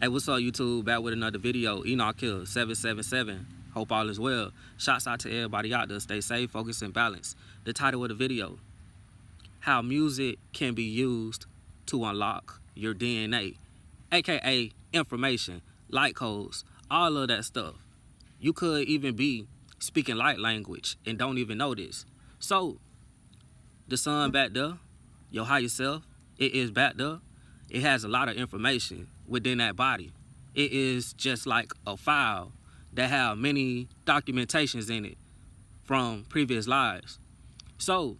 Hey, what's up, YouTube? Back with another video. Enoch Kill 777. Hope all is well. Shouts out to everybody out there. Stay safe, focus, and balance. The title of the video How music can be used to unlock your DNA, aka information, light codes, all of that stuff. You could even be speaking light language and don't even know this. So, the sun back there, your higher self, it is back there. It has a lot of information within that body. It is just like a file that have many documentations in it from previous lives. So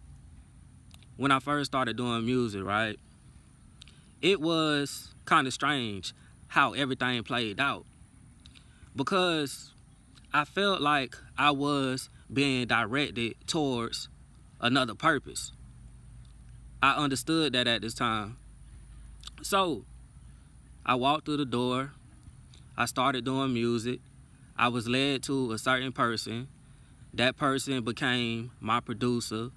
when I first started doing music, right, it was kind of strange how everything played out because I felt like I was being directed towards another purpose. I understood that at this time. So I walked through the door. I started doing music. I was led to a certain person. That person became my producer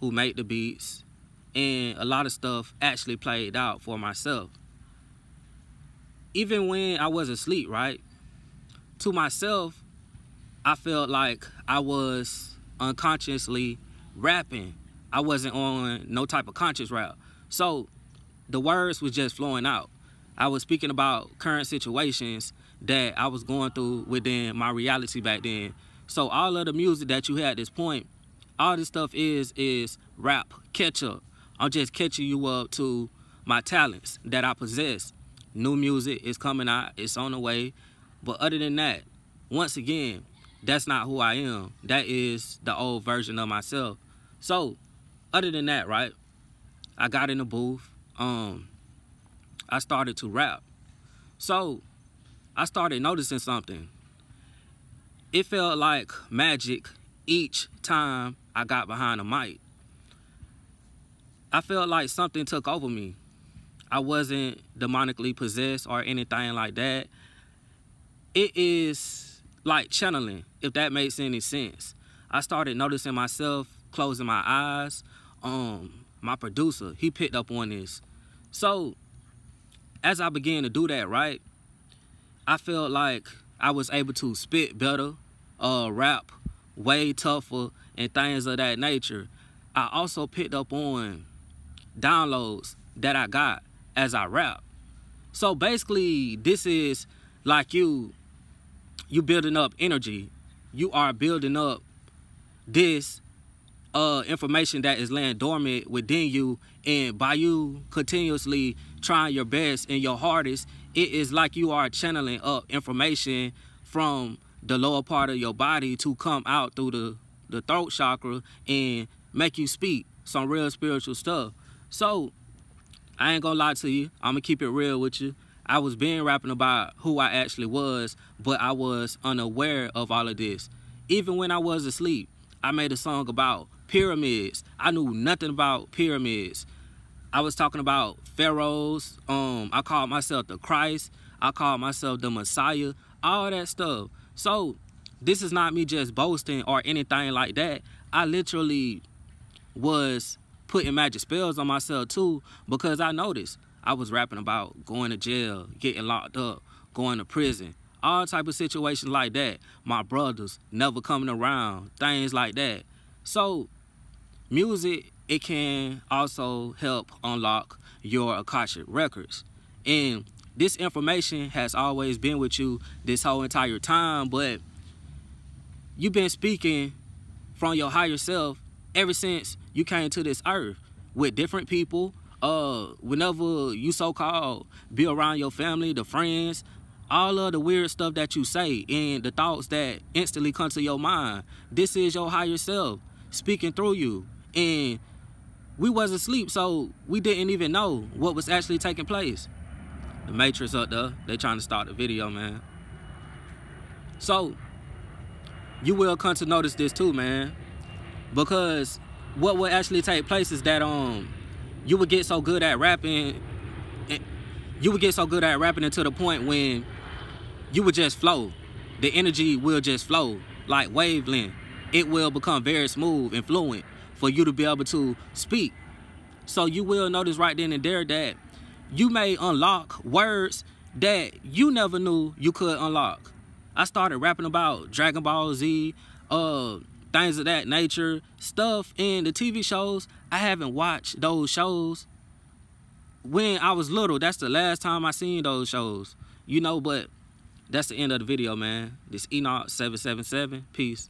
who made the beats. And a lot of stuff actually played out for myself. Even when I was asleep, right? To myself, I felt like I was unconsciously rapping. I wasn't on no type of conscious rap. So the words was just flowing out. I was speaking about current situations that I was going through within my reality back then. So all of the music that you had at this point, all this stuff is is rap catch up. I'm just catching you up to my talents that I possess. New music is coming out, it's on the way. But other than that, once again, that's not who I am. That is the old version of myself. So, other than that, right? I got in the booth. Um, I started to rap. So I started noticing something. It felt like magic each time I got behind a mic. I felt like something took over me. I wasn't demonically possessed or anything like that. It is like channeling, if that makes any sense. I started noticing myself closing my eyes. Um, my producer, he picked up on this. So as I began to do that, right, I felt like I was able to spit better, uh, rap way tougher, and things of that nature. I also picked up on downloads that I got as I rap. So basically, this is like you, you building up energy. You are building up this uh, information that is laying dormant within you. And by you continuously trying your best and your hardest, it is like you are channeling up information from the lower part of your body to come out through the, the throat chakra and make you speak some real spiritual stuff. So, I ain't gonna lie to you. I'm gonna keep it real with you. I was being rapping about who I actually was, but I was unaware of all of this. Even when I was asleep, I made a song about pyramids. I knew nothing about pyramids. I was talking about pharaohs. Um, I called myself the Christ. I called myself the Messiah. All that stuff. So this is not me just boasting or anything like that. I literally was putting magic spells on myself too because I noticed I was rapping about going to jail, getting locked up, going to prison, all type of situations like that. My brothers never coming around, things like that. So music, it can also help unlock your Akashic records. And this information has always been with you this whole entire time, but you've been speaking from your higher self ever since you came to this earth with different people. Uh, whenever you so-called be around your family, the friends, all of the weird stuff that you say and the thoughts that instantly come to your mind. This is your higher self speaking through you and we was asleep, so we didn't even know what was actually taking place. The Matrix up there, they trying to start the video, man. So, you will come to notice this too, man. Because what will actually take place is that um you would get so good at rapping you would get so good at rapping until the point when you would just flow. The energy will just flow like wavelength. It will become very smooth and fluent for you to be able to speak. So you will notice right then and there that you may unlock words that you never knew you could unlock. I started rapping about Dragon Ball Z, uh, things of that nature, stuff in the TV shows. I haven't watched those shows when I was little. That's the last time I seen those shows, you know. But that's the end of the video, man. This Enoch seven seven seven. Peace.